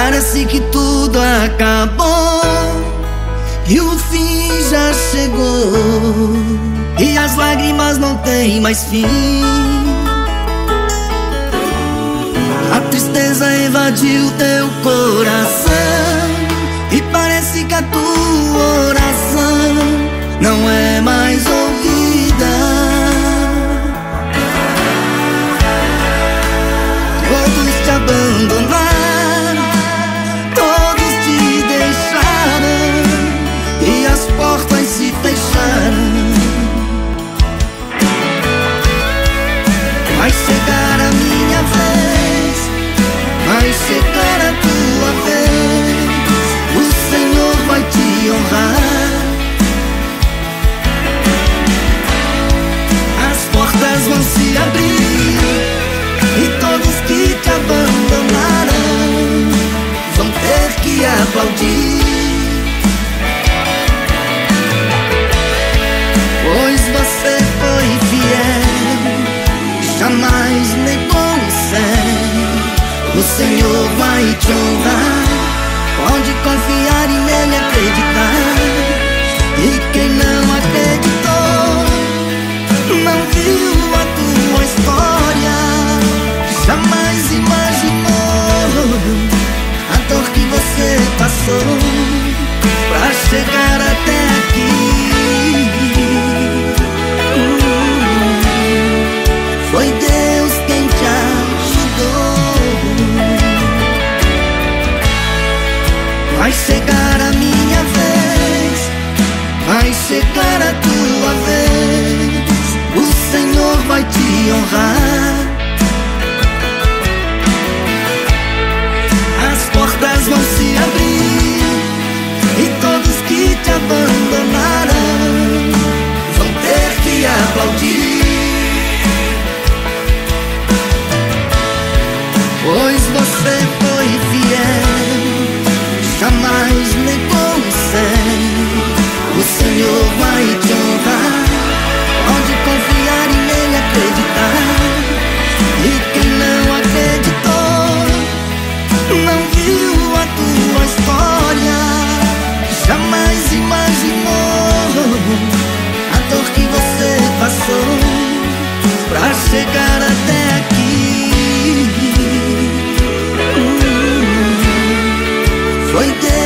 Parece que tudo acabou e o fim já chegou e as lágrimas não têm mais fim. A tristeza invadiu teu coração e parece que a tua oração não é mais ouvida. Vai chegar a minha vez, vai chegar a tua vez. O Senhor vai te honrar. As portas vão se abrir O Senhor vai te honrar. Pode confiar chegar a minha vez, vai chegar a tua vez. No